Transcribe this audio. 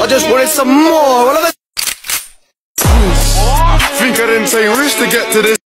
I just wanted some more. I Think I didn't take risks to get to this.